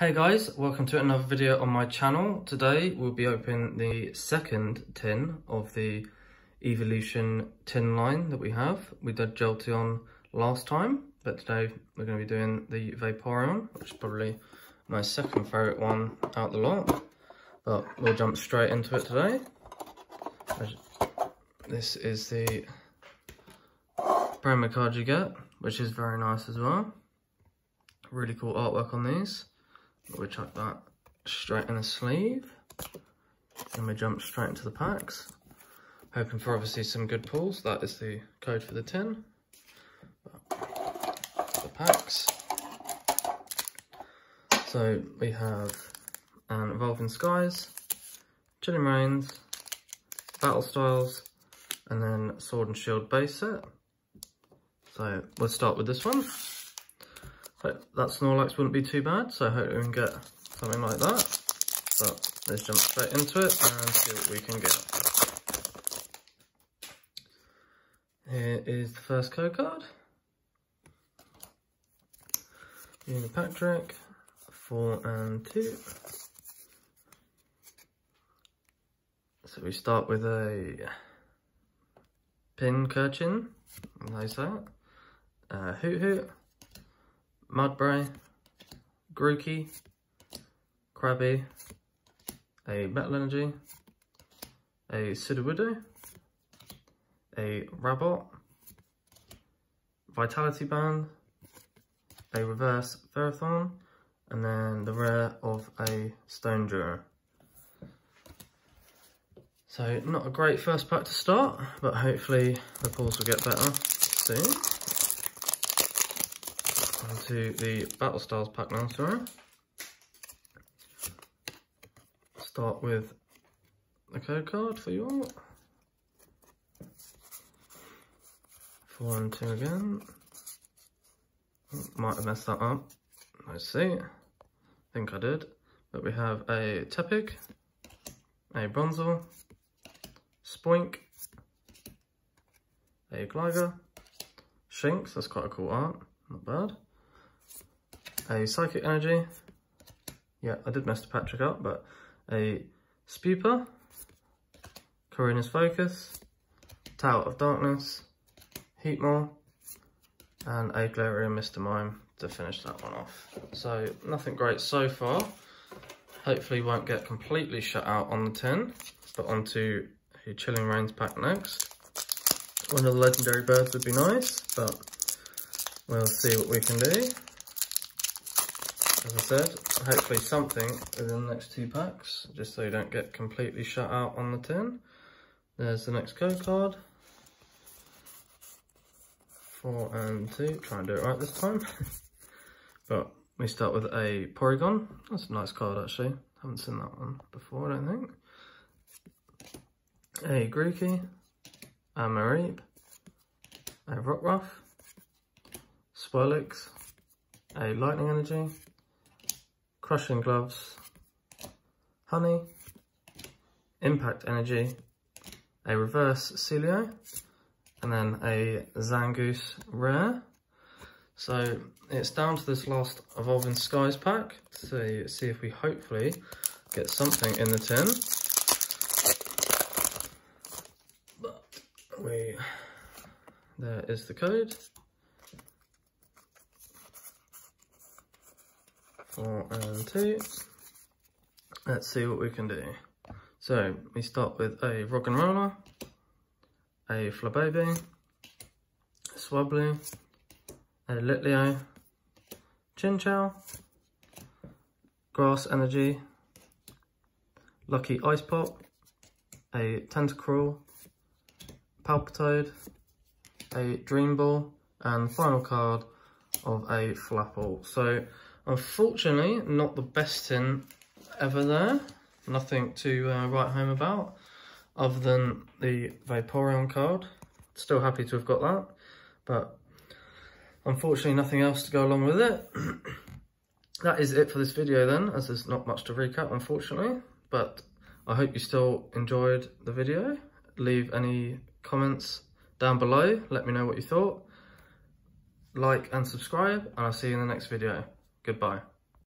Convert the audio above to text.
Hey guys, welcome to another video on my channel. Today we'll be opening the second tin of the Eeveelution tin line that we have. We did Jolteon last time, but today we're going to be doing the Vaporeon, which is probably my second favourite one out the lot. But we'll jump straight into it today. This is the promo card you get, which is very nice as well. Really cool artwork on these. We chuck that straight in the sleeve. And we jump straight into the packs. Hoping for obviously some good pulls. That is the code for the tin. The packs. So we have an Evolving Skies, Chilling Reigns, Battle Styles, and then Sword and Shield base set. So let's start with this one. That Snorlax wouldn't be too bad, so I hope we can get something like that. But let's jump straight into it and see what we can get. Here is the first code card. Unipatrick, 4 and 2. So we start with a Pincurchin, nice that. Uh, Hoothoot, Mudbray, Grookey, Krabby, a Metal Energy, a Sudowoodo, a Raboot, Vitality Band, a Reverse Ferrothorn, and then the rare of a Stonjourner. So not a great first pack to start, but hopefully the pulls will get better soon into the Battle Styles pack now, sorry. Start with the code card for you all. Four and two again. Might have messed that up. Let's see. I think I did. But we have a Tepig, a Bronzor, Spoink, a Gligar, Shinx, that's quite a cool art, not bad a Psychic Energy. Yeah, I did mess the Patrick up, but a Spewpa, Korrina's Focus, Tower of Darkness, Heatmor, and a Galarian Mr. Mime to finish that one off. So nothing great so far. Hopefully won't get completely shut out on the tin, but onto a Chilling Reigns pack next. One of the legendary birds would be nice, but we'll see what we can do as I said, hopefully something within the next two packs, just so you don't get completely shut out on the tin. There's the next code card. Four and two, try and do it right this time. but we start with a Porygon. That's a nice card actually. Haven't seen that one before, I don't think. A Grookey, a Mareep, a Rockruff, Swirlix, a Lightning Energy, Crushing Gloves, Honey, Impact Energy, a Reverse Celio, and then a Zangoose Rare. So it's down to this last Evolving Skies pack to see if we hopefully get something in the tin. But we, there is the code. Four and two. Let's see what we can do. So we start with a rock and roller, a Flabébé, a Swablu, a Litleo, Chinchou, Grass Energy, Lucky Ice Pop, a Tentacruel, Palpitoad, a Dream Ball, and final card of a Flapple. So Unfortunately, not the best tin ever there. Nothing to uh, write home about other than the Vaporeon card. Still happy to have got that, but unfortunately nothing else to go along with it. that is it for this video then, as there's not much to recap, unfortunately. But I hope you still enjoyed the video. Leave any comments down below. Let me know what you thought. Like and subscribe, and I'll see you in the next video. Goodbye.